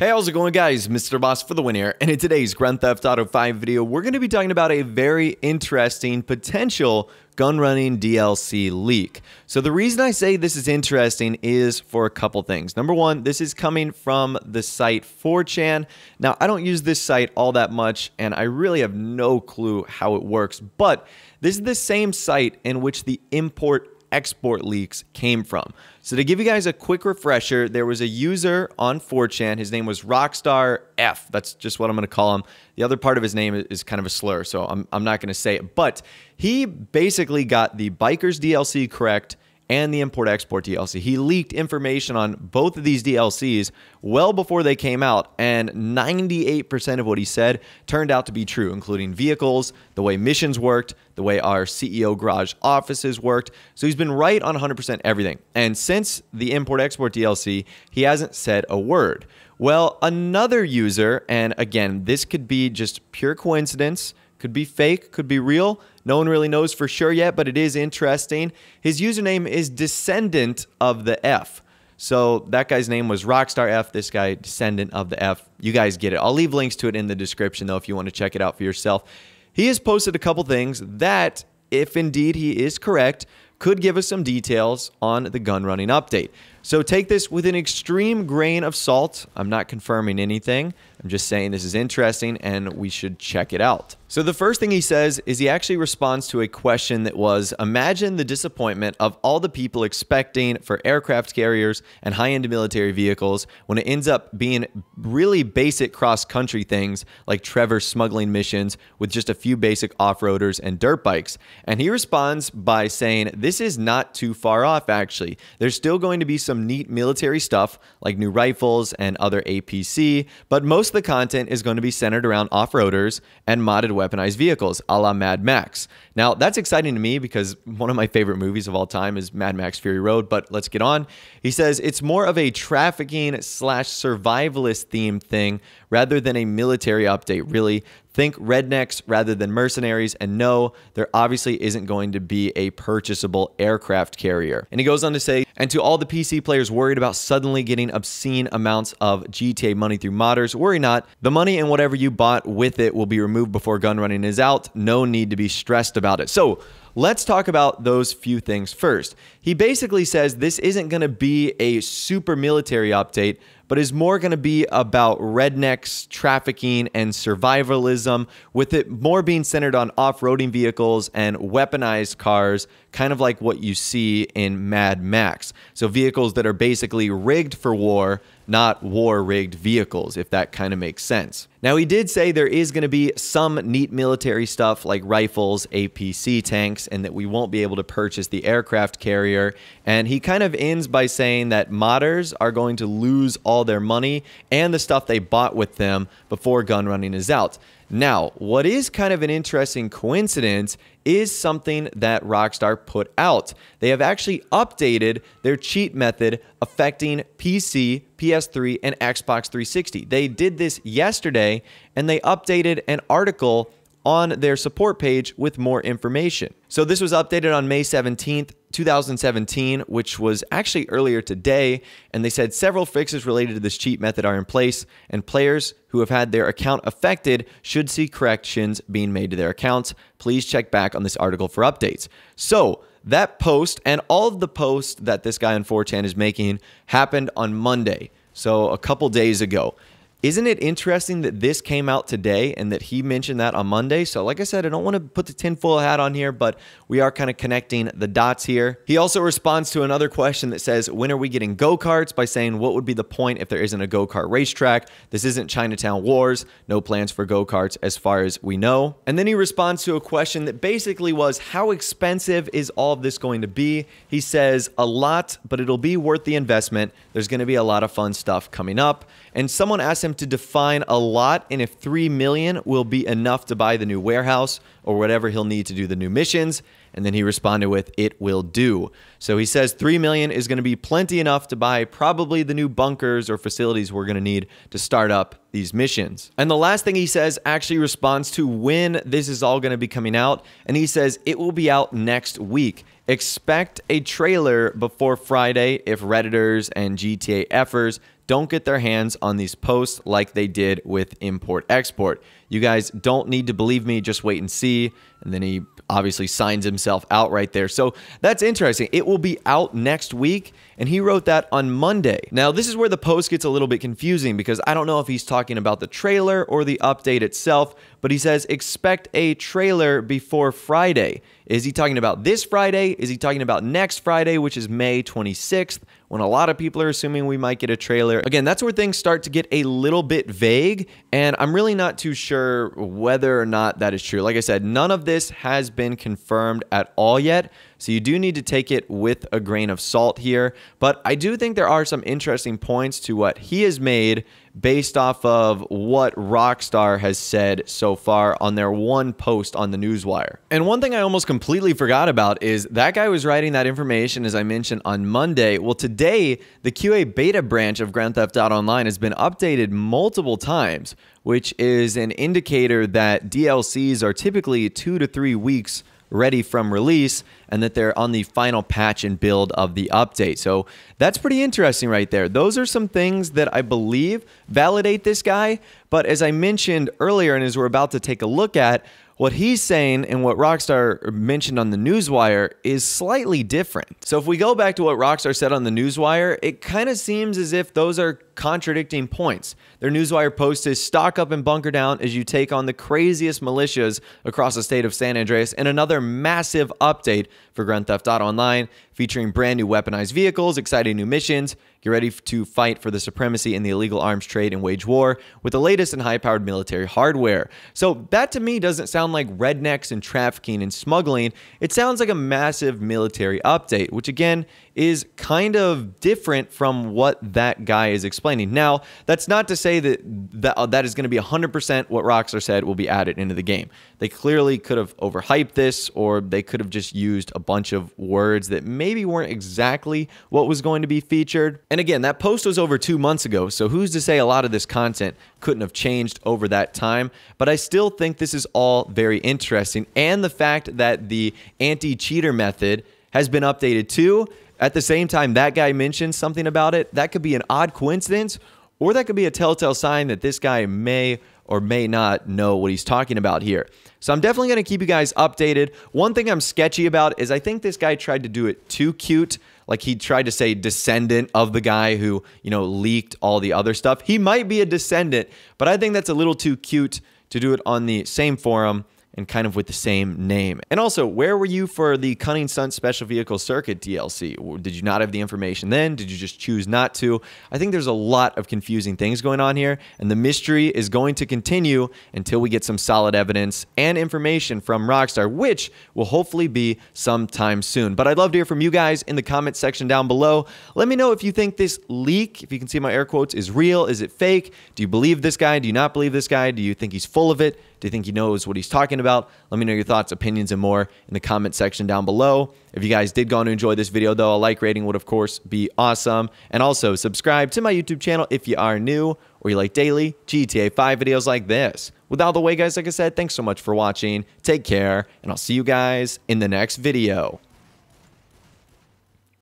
Hey, how's it going guys? Mr. Boss for the win here. And in today's Grand Theft Auto 5 video, we're going to be talking about a very interesting potential gun running DLC leak. So the reason I say this is interesting is for a couple things. Number one, this is coming from the site 4chan. Now, I don't use this site all that much, and I really have no clue how it works, but this is the same site in which the import export leaks came from. So to give you guys a quick refresher, there was a user on 4chan. His name was Rockstar F. That's just what I'm going to call him. The other part of his name is kind of a slur, so I'm, I'm not going to say it. But he basically got the Bikers DLC correct and the import export DLC. He leaked information on both of these DLCs well before they came out, and 98% of what he said turned out to be true, including vehicles, the way missions worked, the way our CEO garage offices worked. So he's been right on 100% everything. And since the import export DLC, he hasn't said a word. Well, another user, and again, this could be just pure coincidence, could be fake, could be real. No one really knows for sure yet, but it is interesting. His username is Descendant of the F. So that guy's name was Rockstar F. This guy, Descendant of the F. You guys get it. I'll leave links to it in the description, though, if you want to check it out for yourself. He has posted a couple things that, if indeed he is correct, could give us some details on the gun running update. So take this with an extreme grain of salt. I'm not confirming anything. I'm just saying this is interesting and we should check it out. So the first thing he says is he actually responds to a question that was imagine the disappointment of all the people expecting for aircraft carriers and high-end military vehicles when it ends up being really basic cross-country things like Trevor's smuggling missions with just a few basic off-roaders and dirt bikes. And he responds by saying this is not too far off actually. There's still going to be some neat military stuff like new rifles and other APC, but most of the content is going to be centered around off-roaders and modded weaponized vehicles, a la Mad Max. Now, that's exciting to me because one of my favorite movies of all time is Mad Max Fury Road, but let's get on. He says it's more of a trafficking slash survivalist theme thing rather than a military update, really. Think rednecks rather than mercenaries, and no, there obviously isn't going to be a purchasable aircraft carrier. And he goes on to say, and to all the PC players worried about suddenly getting obscene amounts of GTA money through modders, worry not. The money and whatever you bought with it will be removed before gun running is out. No need to be stressed about it. So, Let's talk about those few things first. He basically says this isn't going to be a super military update, but is more going to be about rednecks, trafficking, and survivalism, with it more being centered on off roading vehicles and weaponized cars, kind of like what you see in Mad Max. So, vehicles that are basically rigged for war, not war rigged vehicles, if that kind of makes sense. Now, he did say there is going to be some neat military stuff like rifles, APC tanks, and that we won't be able to purchase the aircraft carrier. And he kind of ends by saying that modders are going to lose all their money and the stuff they bought with them before gun running is out. Now, what is kind of an interesting coincidence is something that Rockstar put out. They have actually updated their cheat method affecting PC, PS3, and Xbox 360. They did this yesterday and they updated an article on their support page with more information. So this was updated on May 17th, 2017, which was actually earlier today, and they said several fixes related to this cheat method are in place, and players who have had their account affected should see corrections being made to their accounts. Please check back on this article for updates. So, that post and all of the posts that this guy on 4chan is making happened on Monday, so a couple days ago. Isn't it interesting that this came out today and that he mentioned that on Monday? So, like I said, I don't want to put the tinfoil hat on here, but we are kind of connecting the dots here. He also responds to another question that says, When are we getting go karts? by saying, What would be the point if there isn't a go kart racetrack? This isn't Chinatown Wars. No plans for go karts as far as we know. And then he responds to a question that basically was, How expensive is all of this going to be? He says, A lot, but it'll be worth the investment. There's going to be a lot of fun stuff coming up. And someone asked him, to define a lot and if 3 million will be enough to buy the new warehouse or whatever he'll need to do the new missions. And then he responded with, It will do. So he says 3 million is going to be plenty enough to buy probably the new bunkers or facilities we're going to need to start up these missions. And the last thing he says actually responds to when this is all going to be coming out. And he says it will be out next week. Expect a trailer before Friday if Redditors and GTA Fers don't get their hands on these posts like they did with import export. You guys don't need to believe me, just wait and see. And then he obviously signs himself out right there. So that's interesting. It will be out next week, and he wrote that on Monday. Now, this is where the post gets a little bit confusing because I don't know if he's talking about the trailer or the update itself, but he says expect a trailer before Friday. Is he talking about this Friday? Is he talking about next Friday, which is May 26th? when a lot of people are assuming we might get a trailer. Again, that's where things start to get a little bit vague, and I'm really not too sure whether or not that is true. Like I said, none of this has been confirmed at all yet. So you do need to take it with a grain of salt here. But I do think there are some interesting points to what he has made based off of what Rockstar has said so far on their one post on the Newswire. And one thing I almost completely forgot about is that guy was writing that information, as I mentioned, on Monday. Well, today, the QA beta branch of Grand Theft Auto Online has been updated multiple times, which is an indicator that DLCs are typically two to three weeks ready from release and that they're on the final patch and build of the update. So that's pretty interesting right there. Those are some things that I believe validate this guy. But as I mentioned earlier, and as we're about to take a look at, what he's saying and what Rockstar mentioned on the Newswire is slightly different. So if we go back to what Rockstar said on the Newswire, it kind of seems as if those are contradicting points. Their Newswire post is stock up and bunker down as you take on the craziest militias across the state of San Andreas and another massive update for Grand Theft Auto Online featuring brand new weaponized vehicles, exciting new missions, Get ready to fight for the supremacy in the illegal arms trade and wage war with the latest and high powered military hardware. So, that to me doesn't sound like rednecks and trafficking and smuggling. It sounds like a massive military update, which again is kind of different from what that guy is explaining. Now, that's not to say that that, uh, that is going to be 100% what Rockstar said will be added into the game. They clearly could have overhyped this, or they could have just used a bunch of words that maybe weren't exactly what was going to be featured. And again, that post was over two months ago, so who's to say a lot of this content couldn't have changed over that time? But I still think this is all very interesting. And the fact that the anti cheater method has been updated too at the same time, that guy mentioned something about it. That could be an odd coincidence, or that could be a telltale sign that this guy may or may not know what he's talking about here. So I'm definitely going to keep you guys updated. One thing I'm sketchy about is I think this guy tried to do it too cute. Like he tried to say descendant of the guy who, you know, leaked all the other stuff. He might be a descendant, but I think that's a little too cute to do it on the same forum and kind of with the same name. And also, where were you for the Cunning Stunt Special Vehicle Circuit DLC? Did you not have the information then? Did you just choose not to? I think there's a lot of confusing things going on here, and the mystery is going to continue until we get some solid evidence and information from Rockstar, which will hopefully be sometime soon. But I'd love to hear from you guys in the comment section down below. Let me know if you think this leak, if you can see my air quotes, is real. Is it fake? Do you believe this guy? Do you not believe this guy? Do you think he's full of it? Do you think he knows what he's talking about? Let me know your thoughts, opinions, and more in the comment section down below. If you guys did go on to enjoy this video, though, a like rating would, of course, be awesome. And also, subscribe to my YouTube channel if you are new or you like daily GTA 5 videos like this. With all the way, guys, like I said, thanks so much for watching. Take care, and I'll see you guys in the next video.